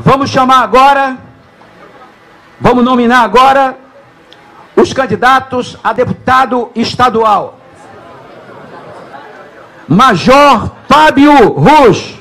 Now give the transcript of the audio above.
Vamos chamar agora, vamos nominar agora os candidatos a deputado estadual. Major Fábio Ruz.